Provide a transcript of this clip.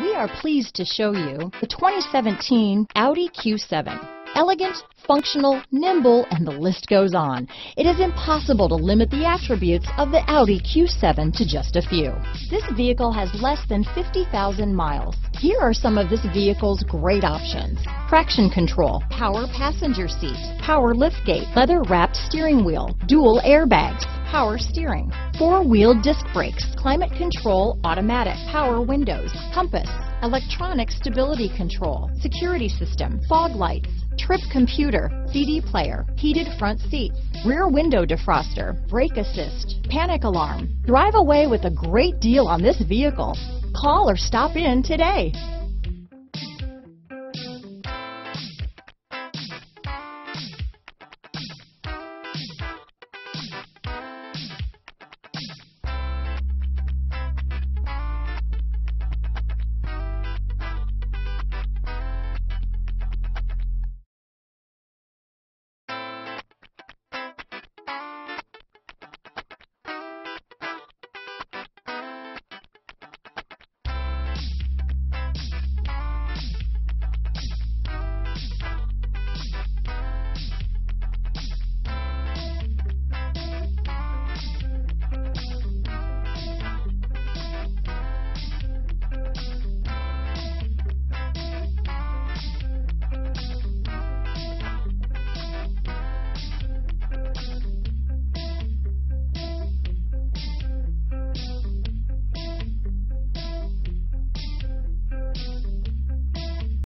We are pleased to show you the 2017 Audi Q7. Elegant, functional, nimble, and the list goes on. It is impossible to limit the attributes of the Audi Q7 to just a few. This vehicle has less than 50,000 miles. Here are some of this vehicle's great options. Traction control, power passenger seat, power liftgate, leather wrapped steering wheel, dual airbags, power steering, four-wheel disc brakes, climate control automatic, power windows, compass, electronic stability control, security system, fog lights, trip computer, CD player, heated front seats, rear window defroster, brake assist, panic alarm. Drive away with a great deal on this vehicle. Call or stop in today.